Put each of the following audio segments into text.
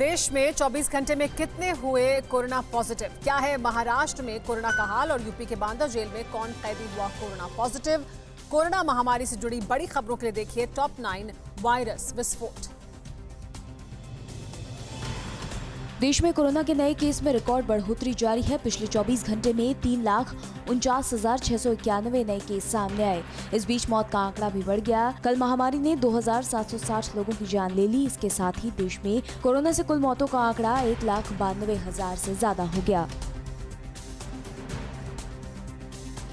देश में 24 घंटे में कितने हुए कोरोना पॉजिटिव? क्या है महाराष्ट्र में कोरोना का हाल और यूपी के बांदा जेल में कौन कैदी हुआ कोरोना पॉजिटिव? कोरोना महामारी से जुड़ी बड़ी खबरों के लिए देखिए टॉप नाइन वायरस विस्फोट। देश में कोरोना के नए केस में रिकॉर्ड बढ़ोतरी जारी है। पिछले 24 घंटे में तीन लाख उनचास हज़ार छह सौ इक्यानवे नए केस सामने आए। इस बीच मौत का आंकड़ा भी बढ़ गया। कल महामारी ने 2,760 लोगों की जान ले ली। इसके साथ ही देश में कोरोना से कुल मौतों का आंकड़ा एक लाख बानवे हज़ार ऐसी ज़्यादा हो गया।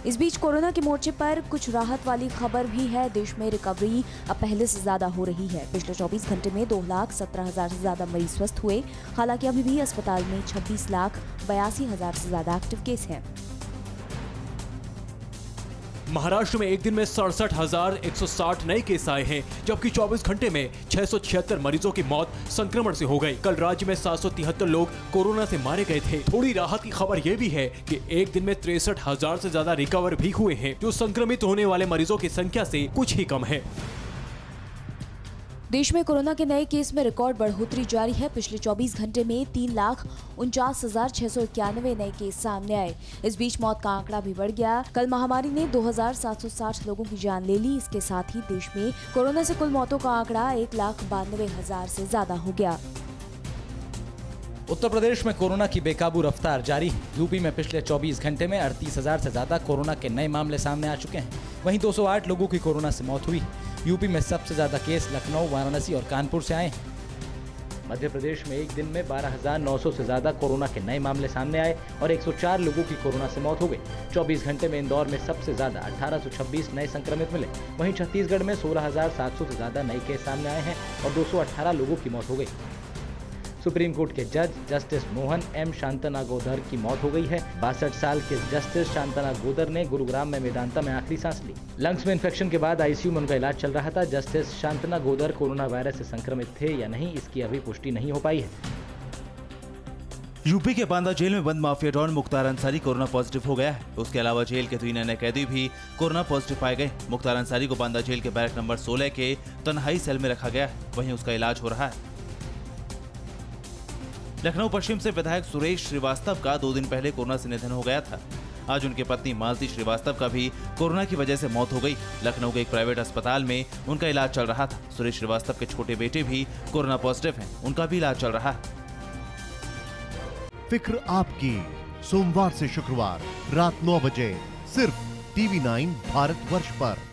इस बीच कोरोना के मोर्चे पर कुछ राहत वाली खबर भी है। देश में रिकवरी अब पहले से ज़्यादा हो रही है। पिछले 24 घंटे में दो लाख सत्रह हज़ार से ज़्यादा मरीज़ स्वस्थ हुए। हालाँकि अभी भी अस्पताल में 26 लाख बयासी हज़ार से ज़्यादा एक्टिव केस हैं। महाराष्ट्र में एक दिन में सड़सठ हज़ार नए केस आए हैं, जबकि 24 घंटे में छह सौ छिहत्तर मरीजों की मौत संक्रमण से हो गई। कल राज्य में सात सौ तिहत्तर लोग कोरोना से मारे गए थे। थोड़ी राहत की खबर ये भी है कि एक दिन में तिरसठ हज़ार से ज़्यादा रिकवर भी हुए हैं, जो संक्रमित होने वाले मरीजों की संख्या ऐसी कुछ ही कम है। देश में कोरोना के नए केस में रिकॉर्ड बढ़ोतरी जारी है। पिछले 24 घंटे में तीन लाख उनचास हज़ार छह सौ इक्यानवे नए केस सामने आए। इस बीच मौत का आंकड़ा भी बढ़ गया। कल महामारी ने 2,760 लोगों की जान ले ली। इसके साथ ही देश में कोरोना से कुल मौतों का आंकड़ा एक लाख बानवे हज़ार से ज़्यादा हो गया। उत्तर प्रदेश में कोरोना की बेकाबू रफ्तार जारी यूपी में पिछले 24 घंटे में अड़तीस हज़ार से ज़्यादा कोरोना के नए मामले सामने आ चुके हैं। वहीं 208 लोगों की कोरोना से मौत हुई यूपी में सबसे ज़्यादा केस लखनऊ वाराणसी और कानपुर से आए। हैं मध्य प्रदेश में एक दिन में 12,900 से ज़्यादा कोरोना के नए मामले सामने आए और 104 लोगों की कोरोना से मौत हो गई। 24 घंटे में इंदौर में सबसे ज़्यादा 1826 नए संक्रमित मिले। वहीं छत्तीसगढ़ में 16,700 से ज़्यादा नए केस सामने आए हैं और 218 लोगों की मौत हो गई। सुप्रीम कोर्ट के जज जस्टिस मोहन एम शांतनागोदर की मौत हो गई है। बासठ साल के जस्टिस शांतना शांतनागोदर ने गुरुग्राम में मेदांता में आखिरी सांस ली। लंग्स में इन्फेक्शन के बाद आईसीयू में उनका इलाज चल रहा था। जस्टिस शांतनागोदर कोरोना वायरस से संक्रमित थे या नहीं, इसकी अभी पुष्टि नहीं हो पाई है। यूपी के बांदा जेल में बंद mafia don Mukhtar Ansari corona positive हो गया है। उसके अलावा जेल के तीन अन्य कैदी भी कोरोना पॉजिटिव पाए गए। मुख्तार अंसारी को बांदा जेल के बैरक नंबर 16 के तनहाई सेल में रखा गया है। वहीं उसका इलाज हो रहा है। लखनऊ पश्चिम से विधायक सुरेश श्रीवास्तव का दो दिन पहले कोरोना से निधन हो गया था। आज उनके पत्नी मालती श्रीवास्तव का भी कोरोना की वजह से मौत हो गई। लखनऊ के एक प्राइवेट अस्पताल में उनका इलाज चल रहा था। सुरेश श्रीवास्तव के छोटे बेटे भी कोरोना पॉजिटिव हैं। उनका भी इलाज चल रहा है। फ़िक्र आपकी। सोमवार से शुक्रवार, रात नौ बजे, सिर्फ़ टीवी नाइन भारत वर्ष पर।